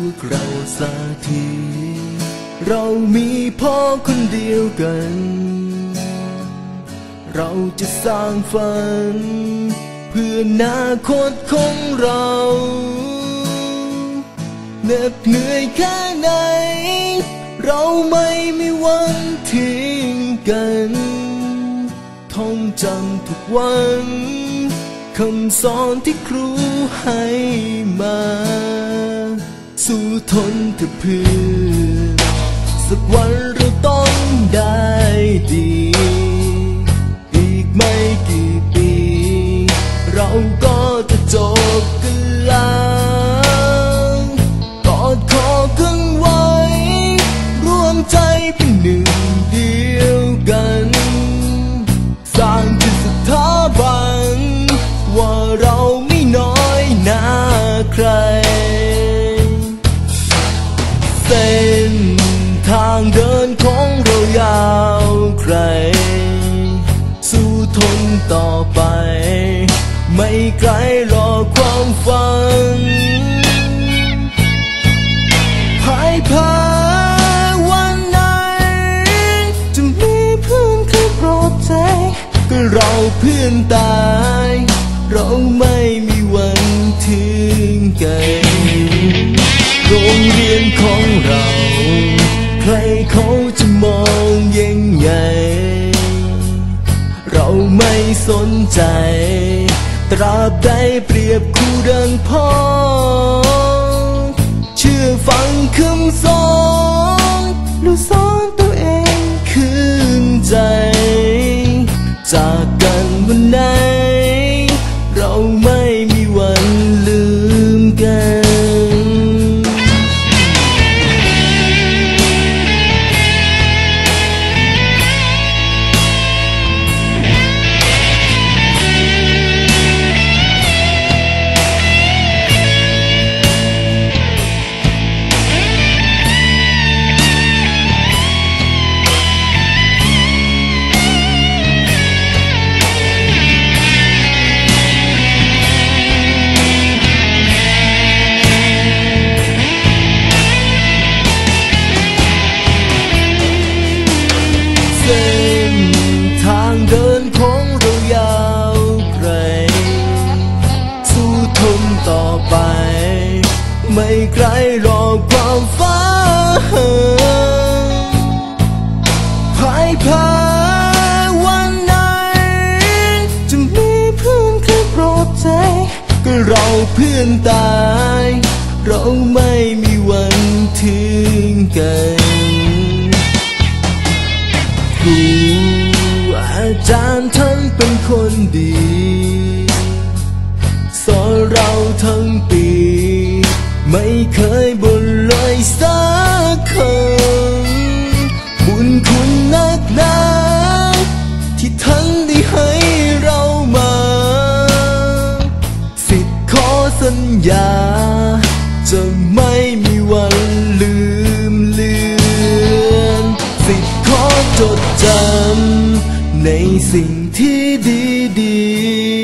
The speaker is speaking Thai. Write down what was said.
วกเราสักที เรามีพ่อคนเดียวกัน เราจะสร้างฝัน เพื่อนาคตของเราเหน็ดเหนื่อยแค่ไหน เราไม่มีวันทิ้งกันท่องจำทุกวันคำสอนที่ครูให้มา สู้ทนเถอะเพื่อนสักวันเราต้องได้ดี อีกไม่กี่ปี เราก็จะจบกันแล้วกอดคอกันไว้ร่วมใจเป็นหนึ่งเดียวกัน สร้างจิตสถาบันว่าเราไม่น้อยหน้าใคร ไม่ไกลรอความฝันพายแพ้วันไหน จะมีเพื่อนใครโปรดใจ ก็เราเพื่อนตาย เราไม่มีวันทิ้งกันโรงเรียนของเรา ใครเขาจะมองยังไง เราไม่สนใจ ตราบใดเปรียบคู่ดังพ่อ เชื่อฟังคำสอน เส้นทางเดินของเรายาวไกล สู้ทนต่อไป ไม่ไกลหรอความฝันพ่ายแพ้วันไหนจะมีเพื่อนใครโปรดใจก็เราเพื่อนตาย เราไม่มีวันทิ้งกัน ครู อาจารย์ท่านเป็นคนดี สอนเราทั้งปี ไม่เคยบ่ สิ่งที่ดีดี